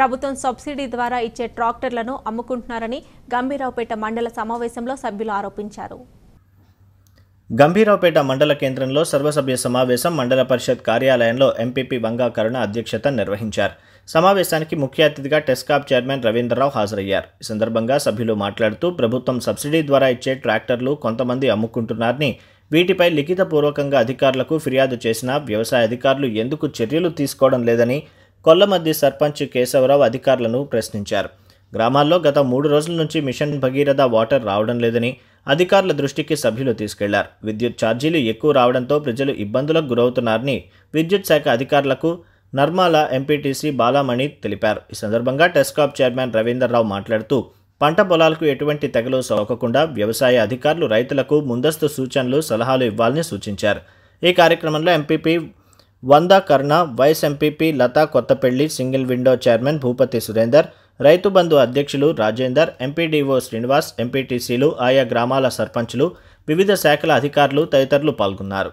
ప్రభుత్వం సబ్సిడీ ద్వారా ఇచ్చే ట్రాక్టర్లను అమ్ముకుంటున్నారని గంభీరావుపేట మండల సమావేశంలో సభ్యులు ఆరోపించారు. గంభీరావుపేట మండల కేంద్రంలో సర్వసభ్య సమావేశం మండల పరిషత్ కార్యాలయంలో ఎంపీపీ వంగా కరుణ అధ్యక్షత నిర్వహించారు. సమావేశానికి ముఖ్య అతిథిగా టెస్కాప్ చైర్మన్ రవీంద్రరావు హాజరయ్యారు. ఈ సందర్భంగా సభ్యులు మాట్లాడుతూ ప్రభుత్వం సబ్సిడీ ద్వారా ఇచ్చే ట్రాక్టర్లు కొంతమంది అమ్ముకుంటున్నారని వీటిపై లిఖితపూర్వకంగా అధికారులకు ఫిర్యాదు చేసినా వ్యవసాయ అధికారులు ఎందుకు చర్యలు తీసుకోవడం లేదని కొల్లమద్ది సర్పంచ్ కేశవరావు అధికారులను ప్రశ్నించారు. గ్రామాల్లో గత మూడు రోజుల నుంచి మిషన్ భగీరథ వాటర్ రావడం లేదని అధికారుల దృష్టికి సభ్యులు తీసుకెళ్ళారు. విద్యుత్ ఛార్జీలు ఎక్కువ రావడంతో ప్రజలు ఇబ్బందులకు గురవుతున్నారని విద్యుత్ శాఖ అధికారులకు నర్మాల ఎంపీటీసీ బాలామణి తెలిపారు. ఈ సందర్భంగా టెస్కాప్ చైర్మన్ రవీందర్రావు మాట్లాడుతూ పంట పొలాలకు ఎటువంటి తెగలు సోకకుండా వ్యవసాయ అధికారులు రైతులకు ముందస్తు సూచనలు సలహాలు ఇవ్వాలని సూచించారు. ఈ కార్యక్రమంలో ఎంపీపీ వంద కర్ణ vice MPP Latha Kothapalli single window chairman Bhupathi Surender Rythu Bandhu అధ్యక్షులు రాజేందర్ ఎంపీడీఓ శ్రీనివాస్ ఎంపీటీసీలు ఆయా గ్రామాల సర్పంచులు వివిధ శాఖల అధికారులు తదితరులు పాల్గొన్నారు.